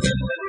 Gremlin.